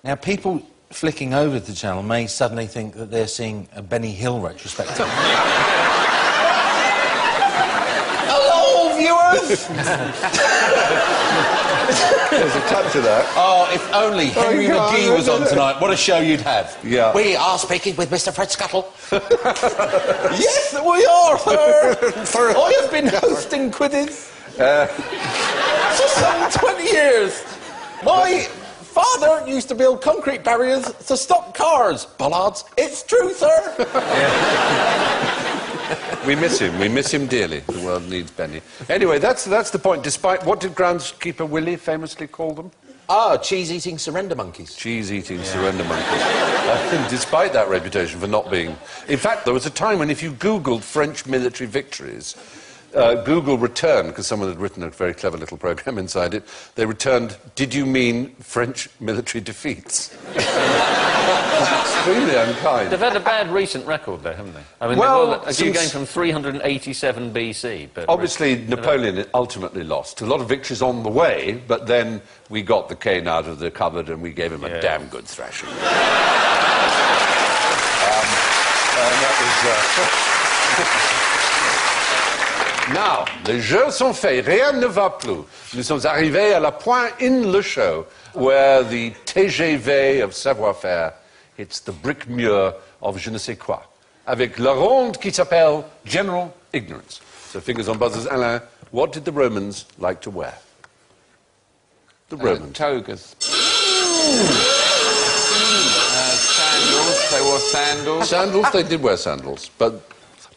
Speaker 6: Now, people flicking over the channel may suddenly think that they're seeing a Benny Hill retrospective. Hello, viewers!
Speaker 2: There's a touch of that.
Speaker 6: Oh, if only oh, Henry
Speaker 2: you
Speaker 6: McGee was on tonight, what a show you'd have.
Speaker 2: Yeah.
Speaker 6: We are speaking with Mr. Fred Scuttle. yes, we are, sir. I have been hosting quizzes uh. for some 20 years. My father used to build concrete barriers to stop cars. Bollards, it's true, sir.
Speaker 2: We miss him. We miss him dearly. The world needs Benny. Anyway, that's, that's the point. Despite what did groundskeeper Willie famously call them?
Speaker 6: Ah, cheese-eating surrender monkeys.
Speaker 2: Cheese-eating surrender monkeys. Uh, despite that reputation for not being... In fact, there was a time when if you Googled French military victories, uh, Google returned, because someone had written a very clever little program inside it, they returned, did you mean French military defeats? extremely unkind.
Speaker 5: They've had a bad recent record, though, haven't they? I mean,
Speaker 2: Well,
Speaker 5: you're
Speaker 2: since-
Speaker 5: going from 387 BC, but
Speaker 2: Obviously, Napoleon ultimately lost. A lot of victories on the way, but then we got the cane out of the cupboard and we gave him a damn good thrashing. um, and that was, uh, Now, les jeux sont faits, rien ne va plus. Nous sommes arrivés à la point in le show where the TGV of savoir-faire hits the brick mur of je ne sais quoi, avec la ronde qui s'appelle General Ignorance. So, fingers on buzzers, Alain, what did the Romans like to wear? The
Speaker 4: Uh,
Speaker 2: Romans.
Speaker 4: togas. Uh, sandals. They wore sandals.
Speaker 2: Sandals, they did wear sandals, but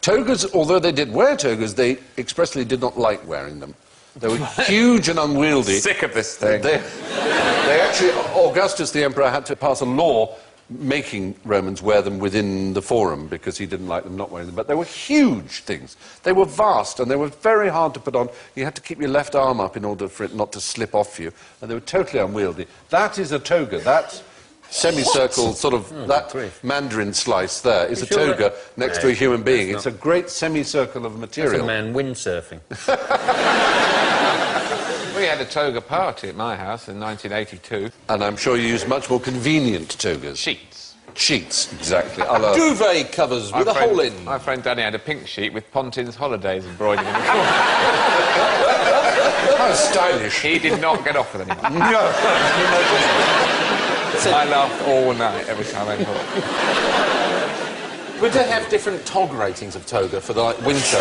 Speaker 2: togas, although they did wear togas, they expressly did not like wearing them. They were huge and unwieldy.
Speaker 4: Sick of this thing.
Speaker 2: They, they actually, Augustus the emperor had to pass a law making Romans wear them within the forum because he didn't like them not wearing them. But they were huge things. They were vast and they were very hard to put on. You had to keep your left arm up in order for it not to slip off you. And they were totally unwieldy. That is a toga. That semicircle, sort of, oh, that mandarin slice there is a
Speaker 5: sure that-
Speaker 2: toga next
Speaker 5: No,
Speaker 2: to a human being.
Speaker 5: that's
Speaker 2: It's a great semicircle of
Speaker 5: That's a
Speaker 2: material.
Speaker 5: man windsurfing.
Speaker 4: We had a toga party at my house in 1982.
Speaker 2: And I'm sure you use much more convenient togas.
Speaker 4: Sheets.
Speaker 2: Sheets, exactly. a la-
Speaker 6: Duvet covers with a
Speaker 4: friend,
Speaker 6: hole in.
Speaker 4: My friend Danny had a pink sheet with Pontin's holidays embroidered in the corner.
Speaker 2: How stylish.
Speaker 4: he did not get off with anyone.
Speaker 2: No.
Speaker 4: I laughed all night every time I thought.
Speaker 6: Would they have different tog ratings of toga for the like, winter?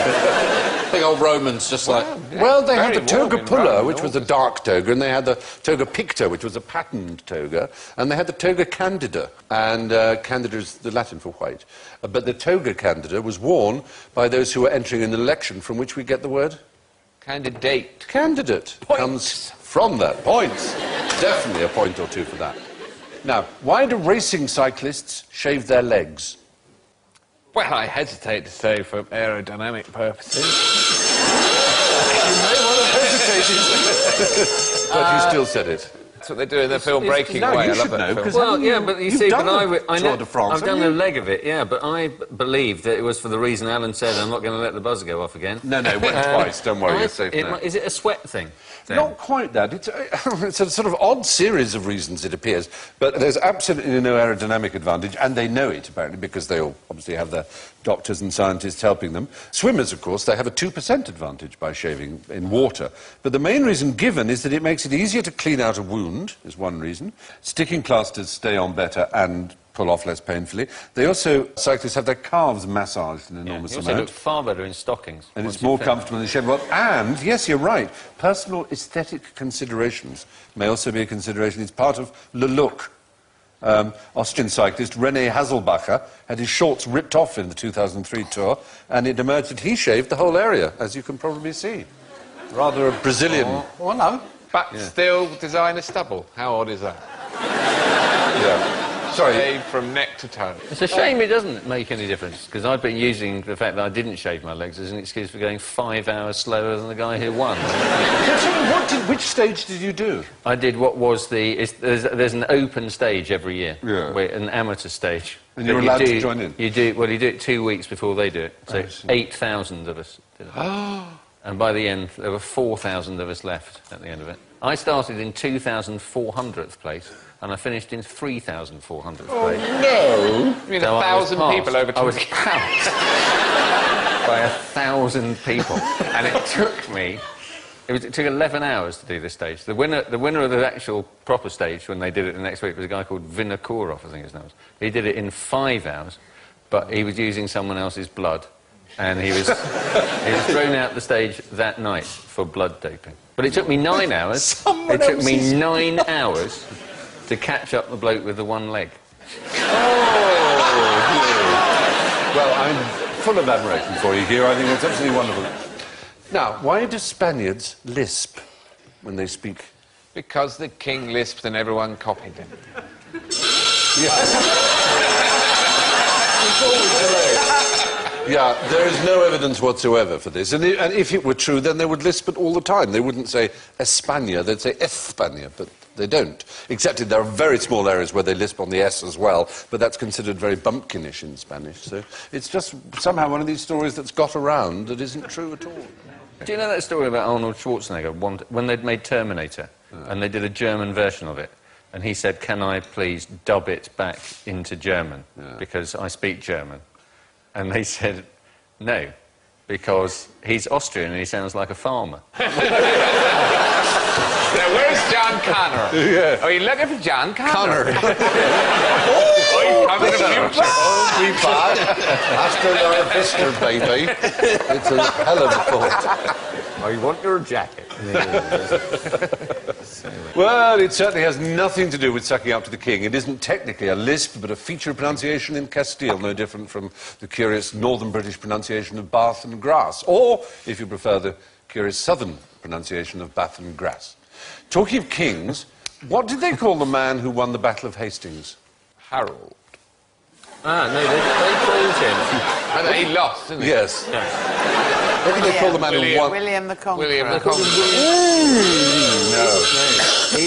Speaker 6: Big old Romans just like.
Speaker 2: Well, they had the toga
Speaker 4: warm
Speaker 2: pulla,
Speaker 4: Rome
Speaker 2: which was a dark toga, and they had the toga picta, which was a patterned toga, and they had the toga candida, and uh, candida is the Latin for white. Uh, but the toga candida was worn by those who were entering an election from which we get the word
Speaker 4: Candidate.
Speaker 2: candidate. Comes from that. Points. Definitely a point or two for that. Now, why do racing cyclists shave their legs?
Speaker 4: Well, I hesitate to say for aerodynamic purposes.
Speaker 2: but you still said it.
Speaker 4: That's what they do in the film Breaking
Speaker 2: no,
Speaker 4: Away.
Speaker 2: you
Speaker 4: I love
Speaker 2: should
Speaker 4: that
Speaker 2: know,
Speaker 4: film.
Speaker 2: because-
Speaker 5: Well,
Speaker 2: haven't
Speaker 5: yeah, but you see,
Speaker 2: done
Speaker 5: but I,
Speaker 2: the
Speaker 5: I
Speaker 2: Tour
Speaker 5: know-
Speaker 2: de France,
Speaker 5: I've done
Speaker 2: haven't
Speaker 5: a leg of it, yeah, but I believe that it was for the reason Alan said. I'm not going to let the buzzer go off again.
Speaker 2: No, no, it went
Speaker 5: Um,
Speaker 2: twice. Don't worry,
Speaker 5: I-
Speaker 2: you're safe
Speaker 5: it
Speaker 2: now.
Speaker 5: Is it a sweat thing? Then?
Speaker 2: Not quite that. It's uh, a, it's a sort of odd series of reasons, it appears. But there's absolutely no aerodynamic advantage, and they know it, apparently, because they all obviously have their doctors and scientists helping them. Swimmers, of course, they have a 2% advantage by shaving in water. But the main reason given is that it makes it easier to clean out a wound, is one reason. Sticking plasters stay on better and pull off less painfully. They also, cyclists have their calves massaged an
Speaker 5: Yeah,
Speaker 2: enormous
Speaker 5: you also
Speaker 2: amount.
Speaker 5: look far better in stockings.
Speaker 2: And it's more comfortable in the shed. Well, and, yes, you're right, personal aesthetic considerations may also be a consideration. It's part of le look. Um, Austrian cyclist Rene Haselbacher had his shorts ripped off in the 2003 tour, and it emerged that he shaved the whole area, as you can probably see. Rather a Brazilian.
Speaker 6: Well, no.
Speaker 4: But still designer stubble. How odd is that?
Speaker 2: Yeah. Sorry.
Speaker 4: Shave from neck to toe.
Speaker 5: It's a shame it doesn't make any difference because I've been using the fact that I didn't shave my legs as an excuse for going five hours slower than the guy who won.
Speaker 2: What did, which stage did you do?
Speaker 5: I did what was the. It's, there's, there's an open stage every year,
Speaker 2: Yeah.
Speaker 5: where- an amateur stage.
Speaker 2: And you're
Speaker 5: you
Speaker 2: allowed to
Speaker 5: do-
Speaker 2: join in?
Speaker 5: You do well. You do it two weeks before they do it. So eight thousand of us did it. and by the end, there were four thousand of us left at the end of it. I started in two thousand four hundredth place, and I finished in three thousand four hundredth oh, place.
Speaker 2: No.
Speaker 4: I mean,
Speaker 5: So
Speaker 4: a
Speaker 5: I was
Speaker 4: thousand people over
Speaker 5: I was
Speaker 4: 20
Speaker 5: passed by a thousand people, and it took me. It, was, it took 11 hours to do this stage. The winner, the winner of the actual proper stage, when they did it the next week, was a guy called Vinokourov, I think his name was. He did it in five hours, but he was using someone else's blood, and he was, he was thrown out the stage that night for blood doping. But it took me nine hours.
Speaker 6: Someone
Speaker 5: it took me
Speaker 6: else's
Speaker 5: nine hours to catch up the bloke with the one leg.
Speaker 2: Oh, Well, I'm full of admiration for you here. I think it's absolutely wonderful. Now, why do Spaniards lisp when they speak?
Speaker 4: Because the king lisped and everyone copied him.
Speaker 2: Yeah, there is no evidence whatsoever for this. And, and if it were true, then they would lisp it all the time. They wouldn't say España, they'd say España. But They don't. Except in there are very small areas where they lisp on the S as well, but that's considered very bumpkinish in Spanish. So it's just somehow one of these stories that's got around that isn't true at all.
Speaker 5: Do you know that story about Arnold Schwarzenegger one, when they'd made Terminator and they did a German version of it? And he said, Can I please dub it back into German because I speak German? And they said, No, because he's Austrian and he sounds like a farmer.
Speaker 4: John Connor?
Speaker 2: Yeah.
Speaker 4: Are you looking for John Connor?
Speaker 2: Connor.
Speaker 4: oh, he's coming in the future.
Speaker 2: Oh, we bad. Hasta la vista, baby. It's a hell of a thought.
Speaker 4: I want your jacket.
Speaker 2: Well, it certainly has nothing to do with sucking up to the king. It isn't technically a lisp, but a feature of pronunciation in Castile, no different from the curious northern British pronunciation of Bath and Grass, or, if you prefer, the curious southern pronunciation of Bath and Grass. Talking of kings, what did they call the man who won the Battle of Hastings?
Speaker 4: Harold.
Speaker 5: Ah, no, they, they called him.
Speaker 4: And then he lost, didn't he?
Speaker 2: Yes. What did they call the man who won?
Speaker 3: William the Conqueror.
Speaker 4: William the Conqueror.
Speaker 2: No.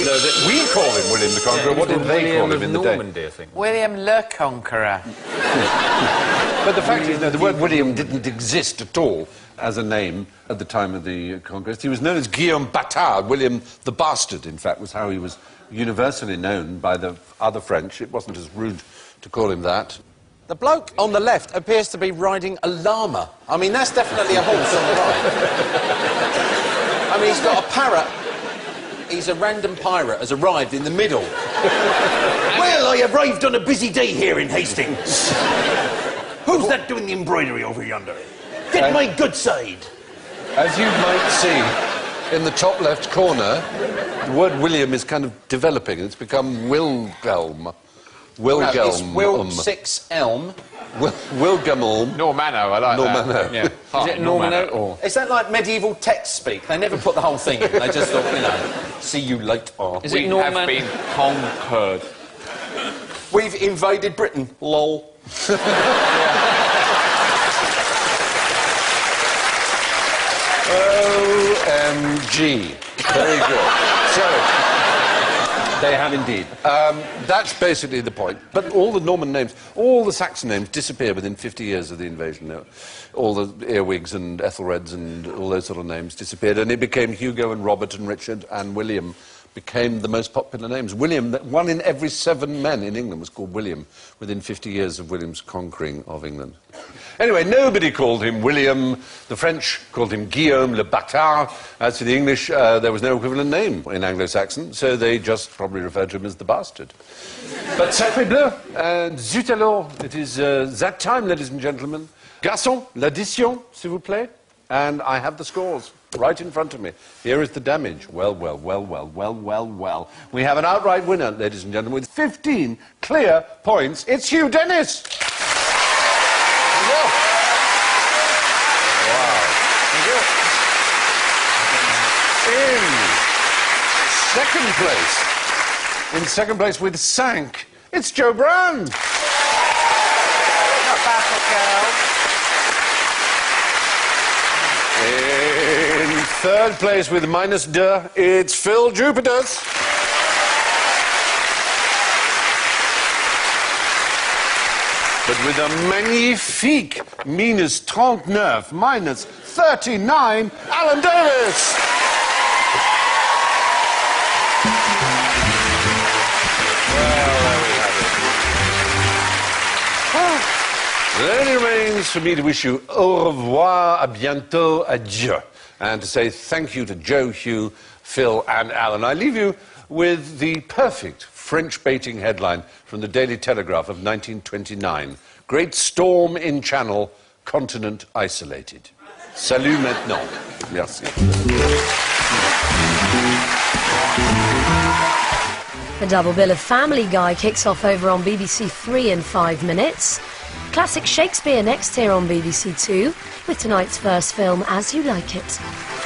Speaker 2: no that- we call him William the Conqueror. what did they
Speaker 5: William
Speaker 2: call him
Speaker 5: of
Speaker 2: in the day?
Speaker 5: Normandy, I think.
Speaker 3: William le Conqueror.
Speaker 2: But the fact is, no, the word William didn't exist at all as a name at the time of the conquest. He was known as Guillaume Batard. William the Bastard, in fact, was how he was universally known by the other French. It wasn't as rude to call him that.
Speaker 6: The bloke on the left appears to be riding a llama. I mean, that's definitely a horse on the right. I mean, he's got a parrot. He's a random pirate has arrived in the middle.
Speaker 8: Well, I arrived on a busy day here in Hastings. Who's that doing the embroidery over yonder? Get my good side.
Speaker 2: As you might see in the top left corner, the word William is kind of developing. It's become Wilhelm.
Speaker 6: No,
Speaker 2: Wilhelm.
Speaker 6: it's Will um. Six Elm.
Speaker 2: Wil- Wilgelm.
Speaker 4: Normano, I like
Speaker 2: Normano.
Speaker 4: that. Yeah.
Speaker 5: Is it Normano or?
Speaker 6: Is that like medieval text speak? They never put the whole thing in. They just thought, you know, see you later.
Speaker 5: Is
Speaker 4: we
Speaker 5: it Norman?
Speaker 4: have been conquered.
Speaker 6: We've invaded Britain. Lol.
Speaker 2: OMG. Very good. So.
Speaker 5: They have indeed.
Speaker 2: Um, that's basically the point. But all the Norman names, all the Saxon names disappear within 50 years of the invasion. All the Earwigs and Ethelreds and all those sort of names disappeared, and it became Hugo and Robert and Richard and William became the most popular names. William, one in every seven men in England was called William within 50 years of William's conquering of England. Anyway, nobody called him William. The French called him Guillaume le Bâtard. As for the English, uh, there was no equivalent name in Anglo-Saxon, so they just probably referred to him as the bastard. But sacré bleu, and zut alors, it is uh, that time, ladies and gentlemen. Garçon, l'addition, s'il vous plaît. And I have the scores right in front of me. Here is the damage. Well, well, well, well, well, well, well. We have an outright winner, ladies and gentlemen, with 15 clear points. It's Hugh Dennis. Go. Wow. There you go. In second place, in second place with Sank, it's Jo Brand.
Speaker 3: Not bad for girls.
Speaker 2: Third place with minus deux, it's Phill Jupitus. But with a magnifique minus 39, minus 39, Alan Davies. Then it remains for me to wish you au revoir, à bientôt, adieu, and to say thank you to Jo, Hugh, Phill, and Alan. I leave you with the perfect French baiting headline from the Daily Telegraph of 1929 Great storm in Channel, continent isolated. Salut maintenant. Merci.
Speaker 1: The double bill of Family Guy kicks off over on BBC Three in five minutes. Classic Shakespeare next here on BBC Two, with tonight's first film, As You Like It.